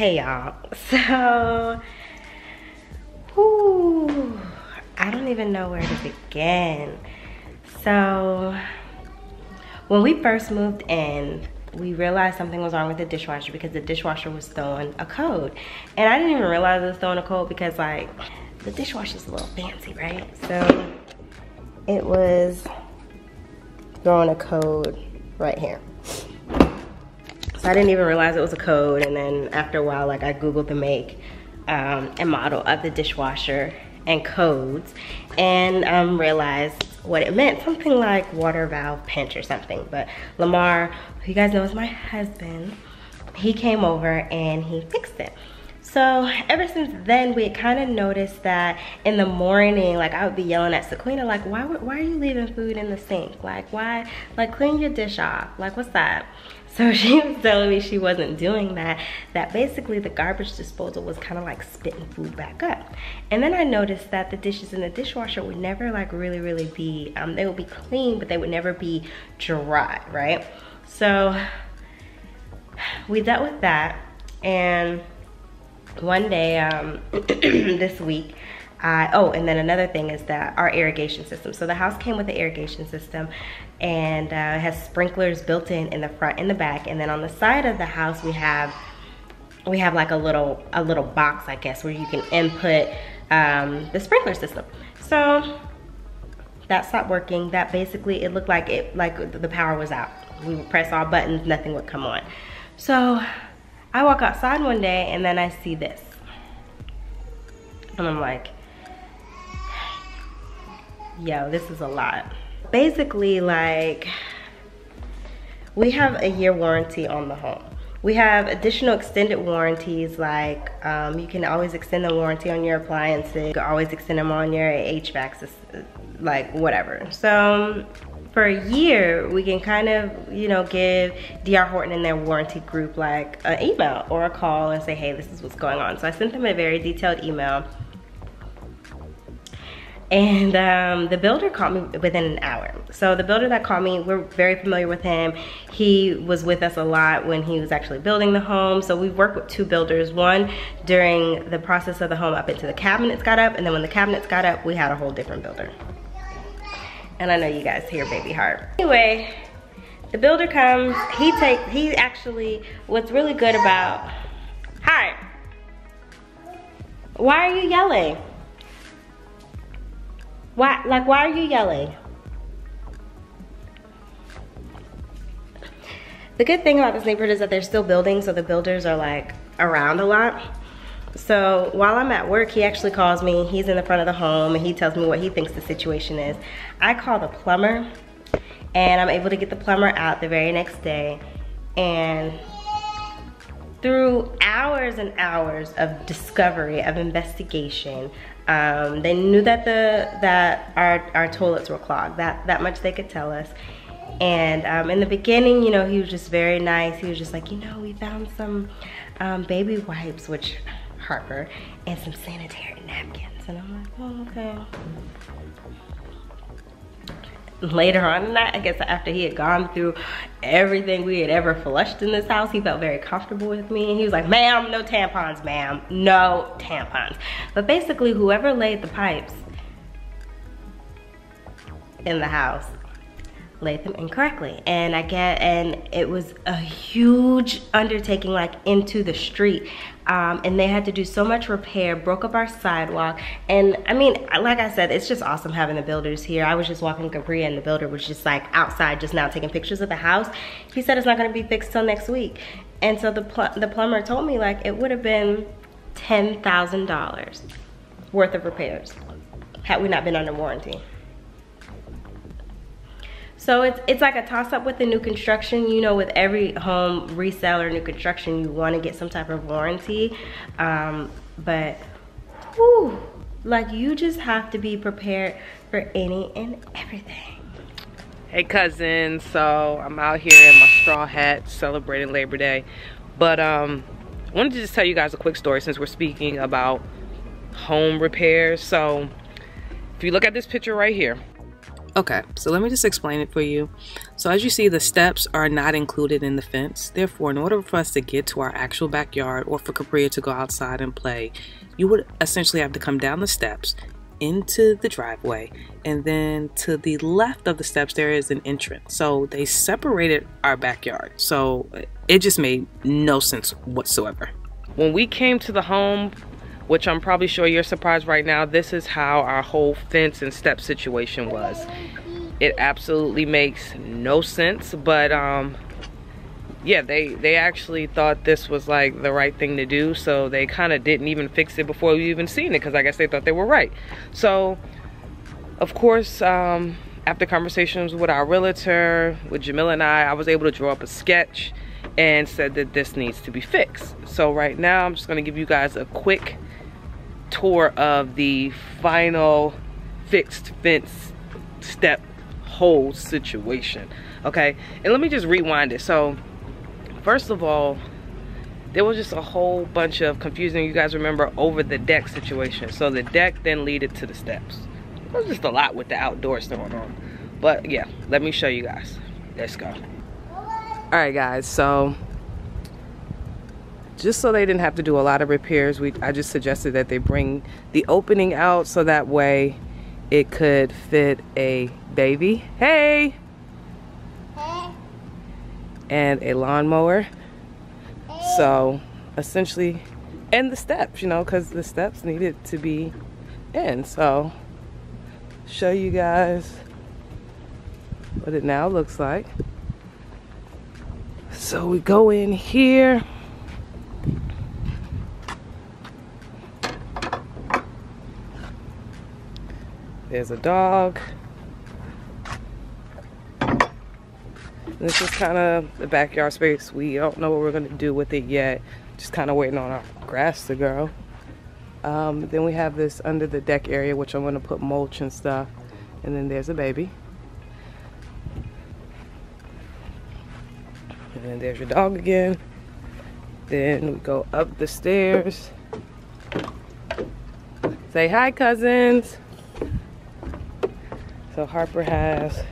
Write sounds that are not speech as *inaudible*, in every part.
Hey y'all, *laughs* so, I don't even know where to begin. So, when we first moved in, we realized something was wrong with the dishwasher because the dishwasher was throwing a code. And I didn't even realize it was throwing a code because like, the dishwasher's a little fancy, right? So, it was throwing a code right here. So I didn't even realize it was a code. And then after a while, like I Googled the make um, and model of the dishwasher and codes and um, realized what it meant. Something like water valve pinch or something. But Lamar, who you guys know is my husband, he came over and he fixed it. So ever since then, we kind of noticed that in the morning, like I would be yelling at Sequina, like, why, why are you leaving food in the sink? Like, why, like clean your dish off. Like, what's that? So *laughs* she was telling me she wasn't doing that, that basically the garbage disposal was kind of like spitting food back up. And then I noticed that the dishes in the dishwasher would never like really, really be, um, they would be clean, but they would never be dry, right? So we dealt with that and one day um, *clears throat* this week, I, oh, and then another thing is that our irrigation system. So the house came with the irrigation system and uh, it has sprinklers built in in the front and the back. And then on the side of the house, we have we have like a little a little box, I guess, where you can input um, the sprinkler system. So that stopped working. That basically, it looked like it like the power was out. We would press all buttons, nothing would come on. So I walk outside one day and then I see this. And I'm like, yo, this is a lot. Basically, like, we have a year warranty on the home. We have additional extended warranties like um, you can always extend the warranty on your appliances. You can always extend them on your HVAC, like whatever. So for a year, we can kind of, you know, give DR Horton and their warranty group like an email or a call and say, hey, this is what's going on. So I sent them a very detailed email. And um, the builder called me within an hour. So the builder that called me, we're very familiar with him. He was with us a lot when he was actually building the home. So we've worked with two builders. One during the process of the home up until the cabinets got up. And then when the cabinets got up, we had a whole different builder. And I know you guys hear baby heart. Anyway, the builder comes, he take, he actually, what's really good about, hi. Why are you yelling? Why, like why are you yelling? The good thing about this neighborhood is that they're still building, so the builders are like around a lot. So while I'm at work, he actually calls me. He's in the front of the home and he tells me what he thinks the situation is. I call the plumber and I'm able to get the plumber out the very next day. And through hours and hours of discovery, of investigation, um, they knew that the that our, our toilets were clogged. That, that much they could tell us. And um, in the beginning, you know, he was just very nice. He was just like, you know, we found some um, baby wipes, which Harper, and some sanitary napkins. And I'm like, oh, okay. Later on in that, I guess after he had gone through everything we had ever flushed in this house, he felt very comfortable with me. He was like, ma'am, no tampons, ma'am, no tampons. But basically, whoever laid the pipes in the house laid them incorrectly. And I get and it was a huge undertaking like into the street. Um, and they had to do so much repair broke up our sidewalk. And I mean like I said it's just awesome having the builders here. I was just walking Capri and the builder was just like outside just now taking pictures of the house. He said it's not gonna be fixed till next week. And so the, pl the plumber told me like it would have been $10,000 worth of repairs had we not been under warranty so it's, it's like a toss up with the new construction. You know, with every home reseller, new construction, you want to get some type of warranty. Um, but, whew, like you just have to be prepared for any and everything. Hey cousins, so I'm out here in my straw hat celebrating Labor Day. But um, I wanted to just tell you guys a quick story since we're speaking about home repairs. So if you look at this picture right here, Okay, so let me just explain it for you. So as you see, the steps are not included in the fence. Therefore, in order for us to get to our actual backyard or for Capria to go outside and play, you would essentially have to come down the steps into the driveway and then to the left of the steps there is an entrance so they separated our backyard so it just made no sense whatsoever when we came to the home which I'm probably sure you're surprised right now, this is how our whole fence and step situation was. It absolutely makes no sense, but um, yeah, they, they actually thought this was like the right thing to do, so they kind of didn't even fix it before we even seen it, because I guess they thought they were right. So, of course, um, after conversations with our realtor, with Jamila and I, I was able to draw up a sketch and said that this needs to be fixed. So right now, I'm just gonna give you guys a quick tour of the final fixed fence step hole situation okay? And let me just rewind it. So first of all there was just a whole bunch of confusing you guys remember over the deck situation. So the deck then leaded to the steps. There's just a lot with the outdoors going on. But yeah let me show you guys. Let's go. All right guys so just so they didn't have to do a lot of repairs we I just suggested that they bring the opening out so that way it could fit a baby. Hey, hey. and a lawnmower. Hey. so essentially and the steps you know because the steps needed to be in. So show you guys what it now looks like. So we go in here There's a dog. This is kind of the backyard space. We don't know what we're going to do with it yet. Just kind of waiting on our grass to grow. Um, then we have this under the deck area, which I'm going to put mulch and stuff. And then there's a baby. And then there's your dog again. Then we go up the stairs. Say hi, cousins. So Harper has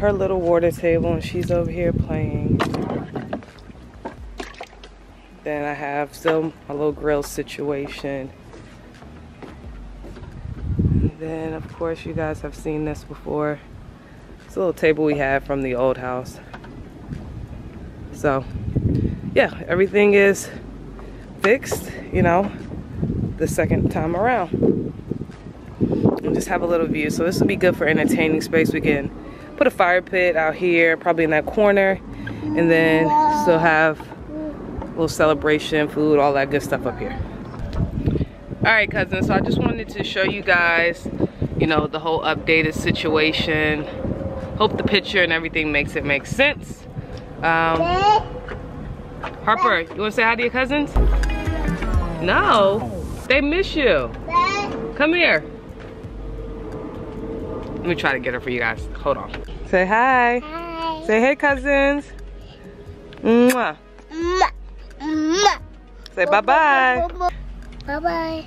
her little water table and she's over here playing. Then I have still a little grill situation. And then of course you guys have seen this before. It's a little table we had from the old house. So yeah, everything is fixed, you know, the second time around and just have a little view. So this will be good for entertaining space. We can put a fire pit out here, probably in that corner, and then still have a little celebration, food, all that good stuff up here. All right, cousins, so I just wanted to show you guys, you know, the whole updated situation. Hope the picture and everything makes it make sense. Um, Harper, you wanna say hi to your cousins? No, they miss you. Come here. Let me try to get her for you guys. Hold on. Say hi. Hi. Say hey, cousins. Mwah. Mwah. Say bye-bye. Bye-bye.